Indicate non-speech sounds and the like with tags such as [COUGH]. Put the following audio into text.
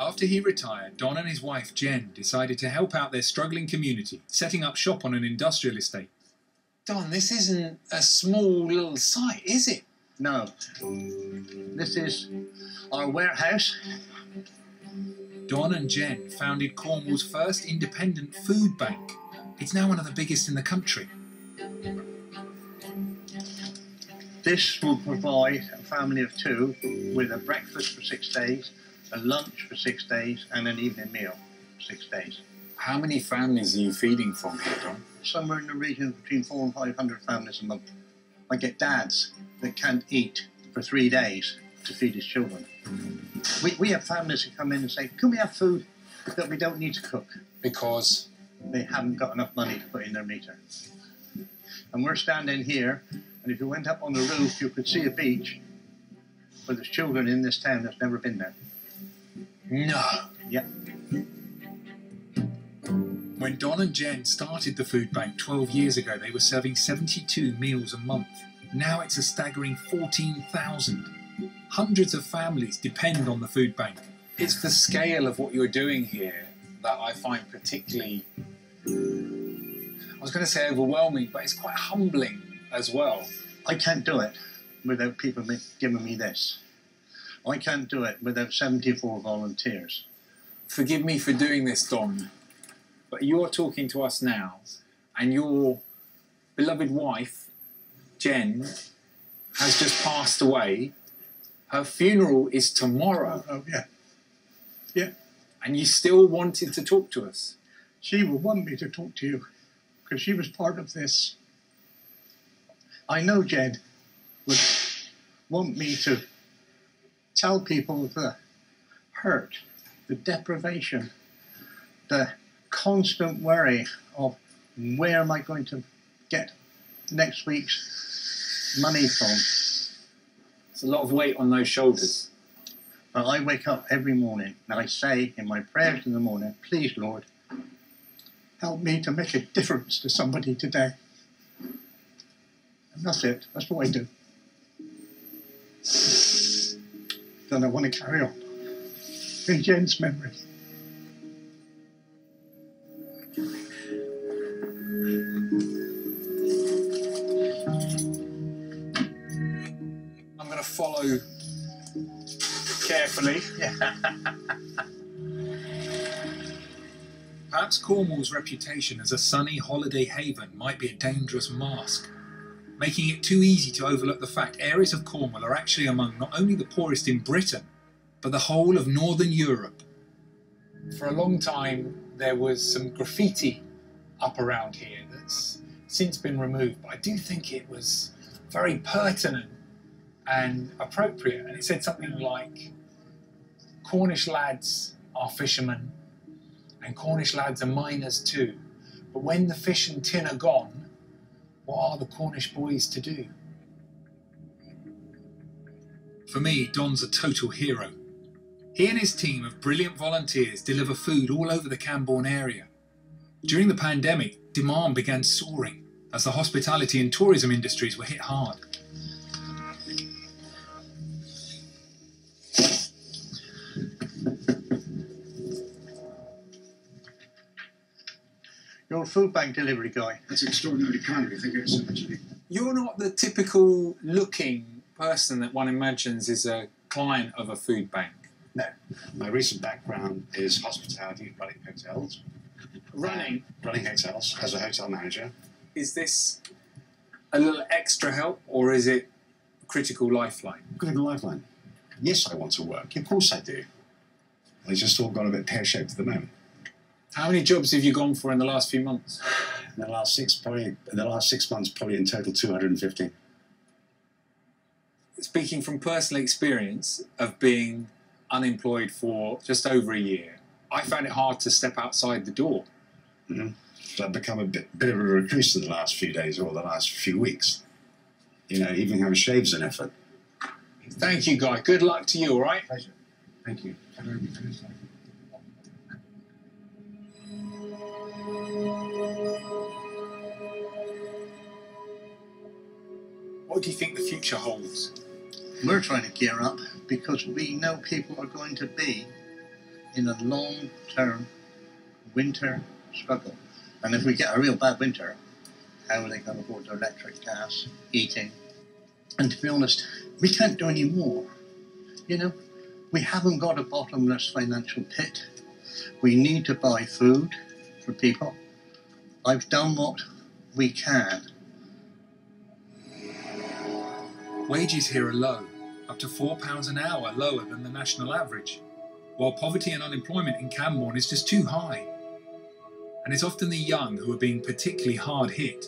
After he retired, Don and his wife Jen decided to help out their struggling community, setting up shop on an industrial estate. Don, this isn't a small little site, is it? No. This is our warehouse. Don and Jen founded Cornwall's first independent food bank. It's now one of the biggest in the country. This will provide a family of two with a breakfast for six days, a lunch for six days, and an evening meal for six days. How many families are you feeding from here, Don? Somewhere in the region between four and five hundred families a month. I get dads that can't eat for three days to feed his children. We, we have families who come in and say, Can we have food that we don't need to cook? Because They haven't got enough money to put in their meter. And we're standing here, and if you went up on the roof, you could see a beach. But there's children in this town that's never been there. No. Yeah. When Don and Jen started the food bank 12 years ago, they were serving 72 meals a month. Now it's a staggering 14,000. Hundreds of families depend on the food bank. It's the scale of what you're doing here that I find particularly, I was going to say overwhelming, but it's quite humbling as well. I can't do it without people giving me this. I can't do it without 74 volunteers. Forgive me for doing this, Don, but you're talking to us now, and your beloved wife, Jen, has just passed away. Her funeral is tomorrow, Oh, yeah. Yeah. And you still wanted to talk to us. She will want me to talk to you because she was part of this. I know Jen would want me to tell people the hurt, the deprivation, the constant worry of where am I going to get next week's money from. It's a lot of weight on those shoulders. But I wake up every morning and I say in my prayers in the morning, please, Lord, help me to make a difference to somebody today. And that's it. That's what I do. Then I want to carry on. In Jen's memory. I'm going to follow carefully. Perhaps Cornwall's reputation as a sunny holiday haven might be a dangerous mask, making it too easy to overlook the fact areas of Cornwall are actually among not only the poorest in Britain, but the whole of Northern Europe. For a long time, there was some graffiti up around here that's since been removed, but I do think it was very pertinent and appropriate. And it said something like Cornish lads are fishermen, and Cornish lads are miners too. But when the fish and tin are gone, what are the Cornish boys to do? For me, Don's a total hero. He and his team of brilliant volunteers deliver food all over the Camborne area. During the pandemic, demand began soaring as the hospitality and tourism industries were hit hard. You're a food bank delivery guy. That's extraordinarily kind of you. Thank you so much indeed. You're not the typical looking person that one imagines is a client of a food bank. No. My recent background is hospitality, running hotels. Running, uh, Running hotels as a hotel manager. is this a little extra help or is it critical lifeline? Good lifeline. Yes, I want to work. Of course I do. I just all got a bit pear shaped at the moment. How many jobs have you gone for in the last few months? [SIGHS] In the last six, probably in the last six months, probably in total 250. Speaking from personal experience of being unemployed for just over a year, I found it hard to step outside the door. Mm-hmm. So I've become a bit, bit of a recluse in the last few days or the last few weeks. You know, even having shaves an effort. Thank you, Guy. Good luck to you, all right? Pleasure. Thank you. What do you think the future holds? We're trying to gear up because we know people are going to be in a long term winter struggle. And if we get a real bad winter, how are they going to afford their electric, gas, heating? And to be honest, we can't do any more. You know, we haven't got a bottomless financial pit. We need to buy food for people. I've done what we can. Wages here are low, up to £4 an hour lower than the national average, while poverty and unemployment in Camborne is just too high. And it's often the young who are being particularly hard hit